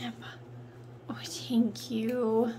Never. Oh, thank you.